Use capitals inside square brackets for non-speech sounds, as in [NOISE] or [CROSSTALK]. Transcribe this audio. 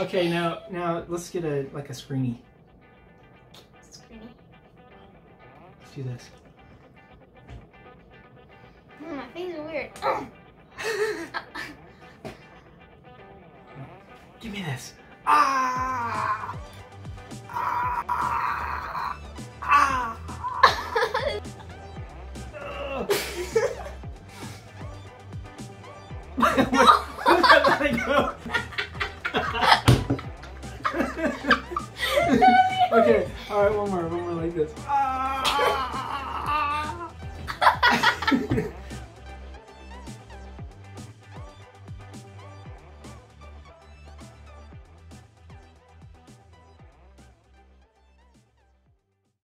Okay, now now let's get a like a screeny. Screeny. Let's do this. Mm, my face is weird. [COUGHS] Give me this. Ah! [LAUGHS] Ah! Ah! [LAUGHS] Ugh. [LAUGHS] okay, alright, one more, one more like this. Ah. [LAUGHS]